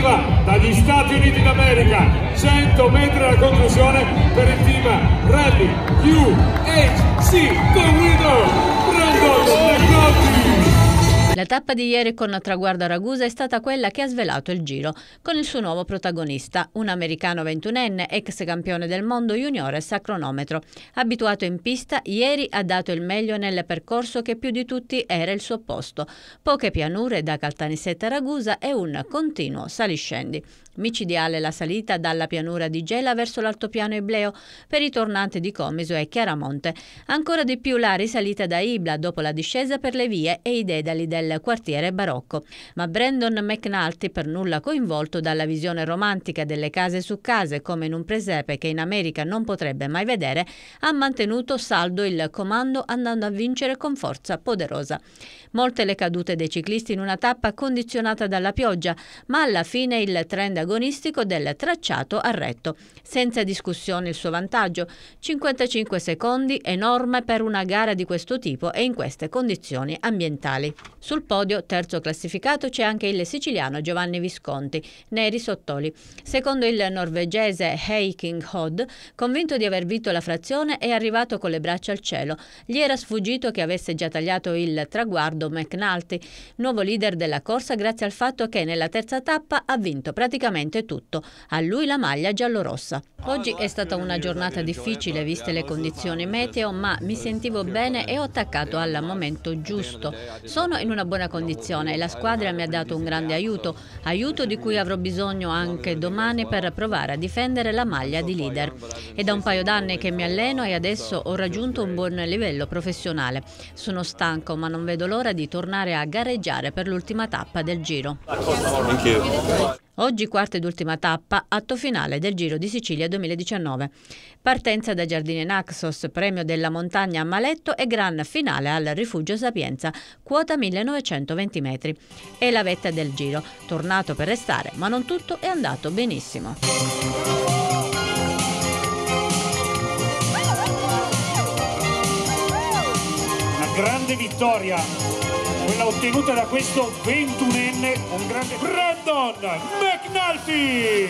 arriva dagli Stati Uniti d'America, 100 metri alla conclusione per il La tappa di ieri con traguardo a Ragusa è stata quella che ha svelato il giro, con il suo nuovo protagonista, un americano ventunenne, ex campione del mondo juniores a cronometro. Abituato in pista, ieri ha dato il meglio nel percorso che più di tutti era il suo posto. Poche pianure da Caltanissetta a Ragusa e un continuo saliscendi. Micidiale la salita dalla pianura di Gela verso l'altopiano Ibleo per i tornanti di Comiso e Chiaramonte. Ancora di più la risalita da Ibla dopo la discesa per le vie e i dedali quartiere barocco. Ma Brandon McNulty, per nulla coinvolto dalla visione romantica delle case su case come in un presepe che in America non potrebbe mai vedere, ha mantenuto saldo il comando andando a vincere con forza poderosa. Molte le cadute dei ciclisti in una tappa condizionata dalla pioggia, ma alla fine il trend agonistico del tracciato a retto. Senza discussione il suo vantaggio, 55 secondi, enorme per una gara di questo tipo e in queste condizioni ambientali. Sul podio, terzo classificato, c'è anche il siciliano Giovanni Visconti, Neri Sottoli. Secondo il norvegese Heiking Hod, convinto di aver vinto la frazione, è arrivato con le braccia al cielo. Gli era sfuggito che avesse già tagliato il traguardo McNulty, nuovo leader della corsa grazie al fatto che nella terza tappa ha vinto praticamente tutto. A lui la maglia giallorossa. Oggi è stata una giornata difficile viste le condizioni meteo, ma mi sentivo bene e ho attaccato al momento giusto. Sono in una buona condizione e la squadra mi ha dato un grande aiuto, aiuto di cui avrò bisogno anche domani per provare a difendere la maglia di leader. È da un paio d'anni che mi alleno e adesso ho raggiunto un buon livello professionale. Sono stanco ma non vedo l'ora di tornare a gareggiare per l'ultima tappa del giro. Oggi quarta ed ultima tappa, atto finale del Giro di Sicilia 2019. Partenza da Giardini Naxos, premio della montagna a Maletto e gran finale al Rifugio Sapienza, quota 1920 metri. È la vetta del Giro, tornato per restare, ma non tutto è andato benissimo. Grande vittoria quella ottenuta da questo ventunenne, un grande Brandon McNulty!